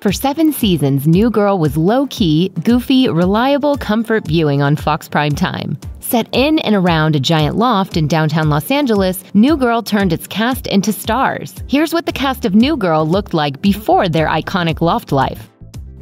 For seven seasons, New Girl was low key, goofy, reliable comfort viewing on Fox Prime Time. Set in and around a giant loft in downtown Los Angeles, New Girl turned its cast into stars. Here's what the cast of New Girl looked like before their iconic loft life.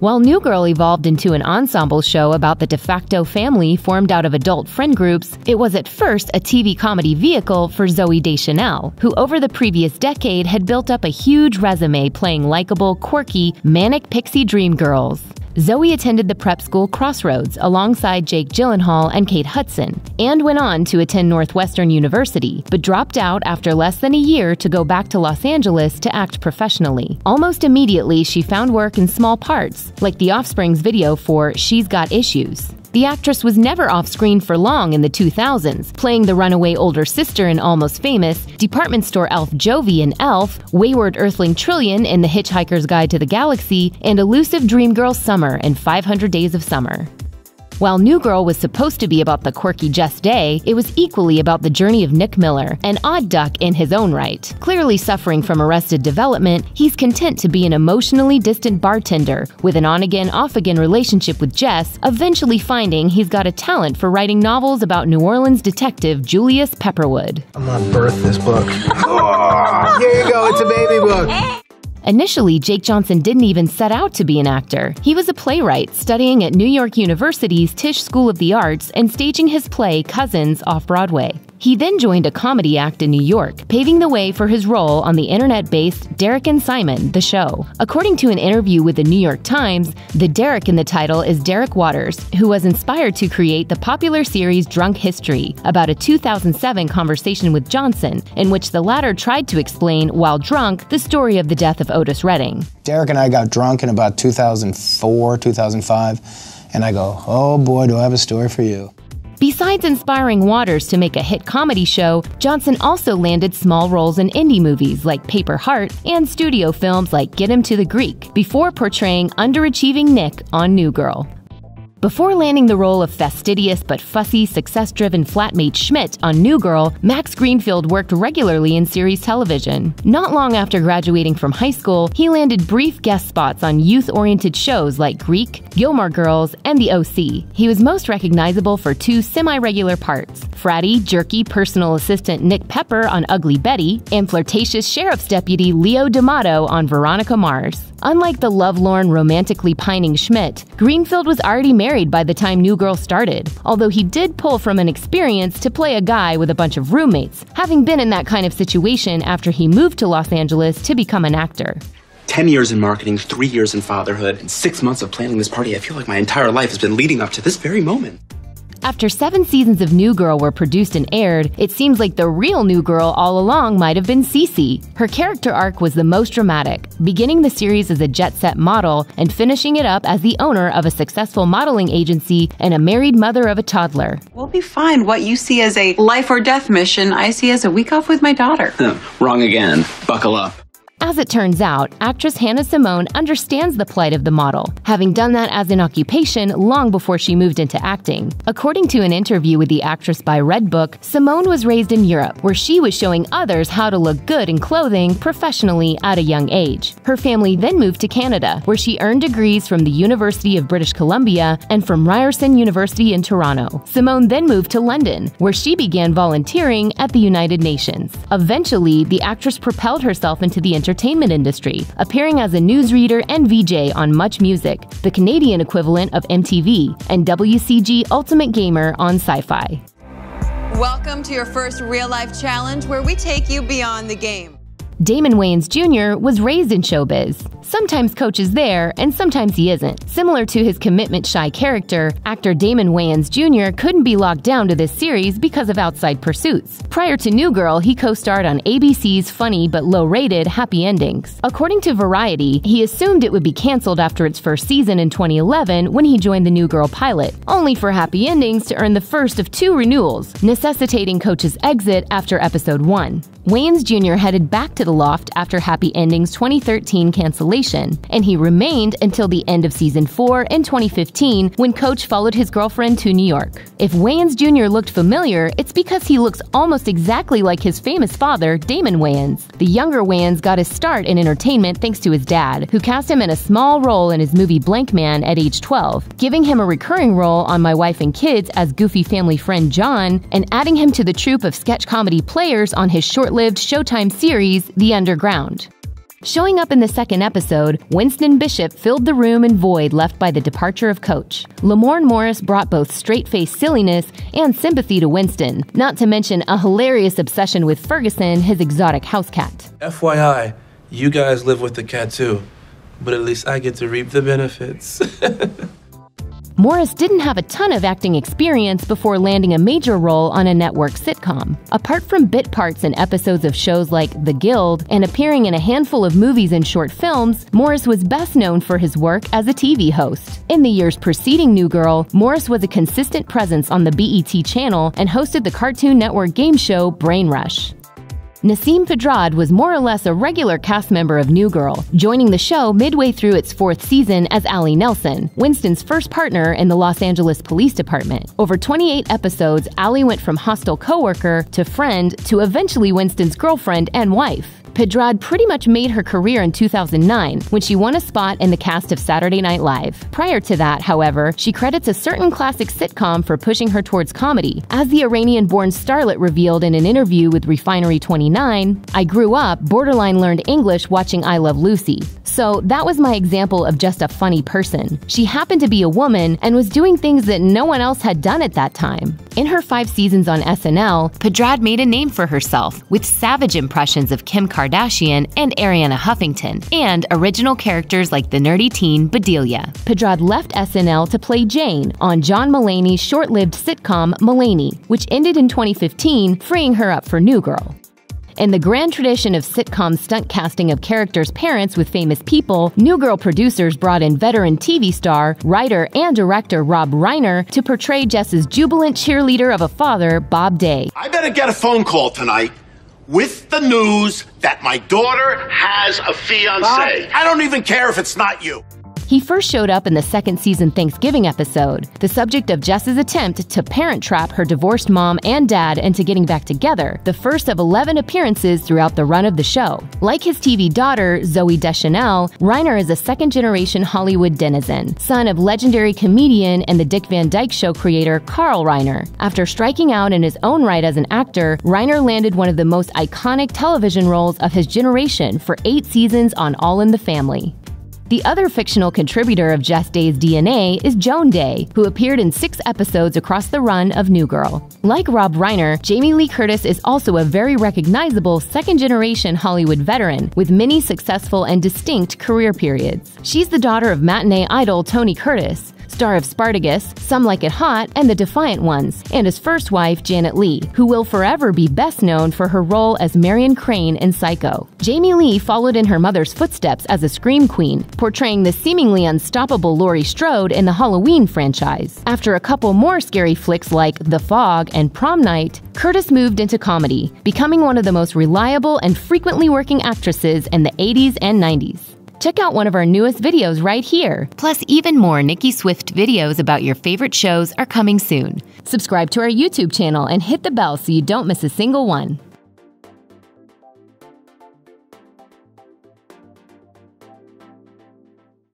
While New Girl evolved into an ensemble show about the de facto family formed out of adult friend groups, it was at first a TV comedy vehicle for Zooey Deschanel, who over the previous decade had built up a huge resume playing likable, quirky, manic pixie dream girls. Zooey attended the prep school Crossroads alongside Jake Gyllenhaal and Kate Hudson, and went on to attend Northwestern University, but dropped out after less than a year to go back to Los Angeles to act professionally. Almost immediately, she found work in small parts, like the Offspring's video for She's Got Issues. The actress was never off screen for long in the 2000s, playing the runaway older sister in Almost Famous, department store elf Jovie in Elf, wayward earthling Trillian in The Hitchhiker's Guide to the Galaxy, and elusive dream girl Summer in 500 Days of Summer. While New Girl was supposed to be about the quirky Jess Day, it was equally about the journey of Nick Miller, an odd duck in his own right. Clearly suffering from arrested development, he's content to be an emotionally distant bartender with an on again, off again relationship with Jess, eventually finding he's got a talent for writing novels about New Orleans detective Julius Pepperwood. I'm gonna birth this book. Oh, here you go, it's a baby book. Initially, Jake Johnson didn't even set out to be an actor. He was a playwright studying at New York University's Tisch School of the Arts and staging his play Cousins off Broadway. He then joined a comedy act in New York, paving the way for his role on the internet based Derek and Simon, the show. According to an interview with the New York Times, the Derek in the title is Derek Waters, who was inspired to create the popular series Drunk History, about a 2007 conversation with Johnson, in which the latter tried to explain, while drunk, the story of the death of Otis Redding. Derek and I got drunk in about 2004, 2005, and I go, oh boy, do I have a story for you. Besides inspiring Waters to make a hit comedy show, Johnson also landed small roles in indie movies like Paper Heart and studio films like Get Him to the Greek before portraying underachieving Nick on New Girl. Before landing the role of fastidious but fussy, success driven flatmate Schmidt on New Girl, Max Greenfield worked regularly in series television. Not long after graduating from high school, he landed brief guest spots on youth oriented shows like Greek, Gilmore Girls, and The OC. He was most recognizable for two semi regular parts fratty, jerky personal assistant Nick Pepper on Ugly Betty, and flirtatious sheriff's deputy Leo D'Amato on Veronica Mars. Unlike the lovelorn, romantically pining Schmidt, Greenfield was already married by the time New Girl started, although he did pull from an experience to play a guy with a bunch of roommates, having been in that kind of situation after he moved to Los Angeles to become an actor. 10 years in marketing, three years in fatherhood, and six months of planning this party, I feel like my entire life has been leading up to this very moment. After seven seasons of New Girl were produced and aired, it seems like the real New Girl all along might have been Cece. Her character arc was the most dramatic, beginning the series as a jet set model and finishing it up as the owner of a successful modeling agency and a married mother of a toddler. We'll be fine. What you see as a life or death mission, I see as a week off with my daughter. Wrong again. Buckle up. As it turns out, actress Hannah Simone understands the plight of the model, having done that as an occupation long before she moved into acting. According to an interview with the actress by Redbook, Simone was raised in Europe, where she was showing others how to look good in clothing professionally at a young age. Her family then moved to Canada, where she earned degrees from the University of British Columbia and from Ryerson University in Toronto. Simone then moved to London, where she began volunteering at the United Nations. Eventually, the actress propelled herself into the entertainment industry, appearing as a newsreader and VJ on MuchMusic, the Canadian equivalent of MTV, and WCG Ultimate Gamer on Sci Fi. Welcome to your first real life challenge where we take you beyond the game. Damon Wayans Jr. was raised in showbiz. Sometimes Coach is there, and sometimes he isn't. Similar to his commitment shy character, actor Damon Wayans Jr. couldn't be locked down to this series because of outside pursuits. Prior to New Girl, he co starred on ABC's funny but low rated Happy Endings. According to Variety, he assumed it would be canceled after its first season in 2011 when he joined the New Girl pilot, only for Happy Endings to earn the first of two renewals, necessitating Coach's exit after episode 1. Wayans Jr. headed back to the loft after Happy Endings 2013 cancellation and he remained until the end of season 4 in 2015 when Coach followed his girlfriend to New York. If Wayans Jr. looked familiar, it's because he looks almost exactly like his famous father, Damon Wayans. The younger Wayans got his start in entertainment thanks to his dad, who cast him in a small role in his movie Blankman at age 12, giving him a recurring role on My Wife and Kids as goofy family friend John, and adding him to the troupe of sketch comedy players on his short lived Showtime series, The Underground. Showing up in the second episode, Winston Bishop filled the room and void left by the departure of Coach. Lamorne Morris brought both straight faced silliness and sympathy to Winston, not to mention a hilarious obsession with Ferguson, his exotic house cat. FYI, you guys live with the cat too, but at least I get to reap the benefits. Morris didn't have a ton of acting experience before landing a major role on a network sitcom. Apart from bit parts in episodes of shows like The Guild and appearing in a handful of movies and short films, Morris was best known for his work as a TV host. In the years preceding New Girl, Morris was a consistent presence on the BET channel and hosted the Cartoon Network game show Brain Rush. Nasim Pedrad was more or less a regular cast member of New Girl, joining the show midway through its fourth season as Allie Nelson, Winston's first partner in the Los Angeles Police Department. Over 28 episodes, Allie went from hostile coworker to friend to eventually Winston's girlfriend and wife. Pedrad pretty much made her career in 2009 when she won a spot in the cast of Saturday Night Live. Prior to that, however, she credits a certain classic sitcom for pushing her towards comedy. As the Iranian born starlet revealed in an interview with Refinery 29, I grew up, borderline learned English watching I Love Lucy. So that was my example of just a funny person. She happened to be a woman and was doing things that no one else had done at that time. In her five seasons on SNL, Pedrad made a name for herself with savage impressions of Kim Kardashian and Arianna Huffington, and original characters like the nerdy teen Bedelia. Pedrad left SNL to play Jane on John Mulaney's short lived sitcom Mulaney, which ended in 2015, freeing her up for New Girl. In the grand tradition of sitcom stunt casting of characters' parents with famous people, New Girl producers brought in veteran TV star, writer, and director Rob Reiner to portray Jess's jubilant cheerleader of a father, Bob Day. I better get a phone call tonight with the news that my daughter has a fiance. I don't even care if it's not you. He first showed up in the second season Thanksgiving episode, the subject of Jess's attempt to parent trap her divorced mom and dad into getting back together, the first of 11 appearances throughout the run of the show. Like his TV daughter, Zooey Deschanel, Reiner is a second generation Hollywood denizen, son of legendary comedian and The Dick Van Dyke Show creator Carl Reiner. After striking out in his own right as an actor, Reiner landed one of the most iconic television roles of his generation for eight seasons on All in the Family. The other fictional contributor of Jess Day's DNA is Joan Day, who appeared in six episodes across the run of New Girl. Like Rob Reiner, Jamie Lee Curtis is also a very recognizable second generation Hollywood veteran with many successful and distinct career periods. She's the daughter of matinee idol Tony Curtis, star of Spartacus, Some Like It Hot, and The Defiant Ones, and his first wife, Janet Leigh, who will forever be best known for her role as Marion Crane in Psycho. Jamie Lee followed in her mother's footsteps as a scream queen, portraying the seemingly unstoppable Laurie Strode in the Halloween franchise. After a couple more scary flicks like The Fog and Prom Night, Curtis moved into comedy, becoming one of the most reliable and frequently working actresses in the 80s and 90s. Check out one of our newest videos right here. Plus, even more Nicki Swift videos about your favorite shows are coming soon. Subscribe to our YouTube channel and hit the bell so you don't miss a single one.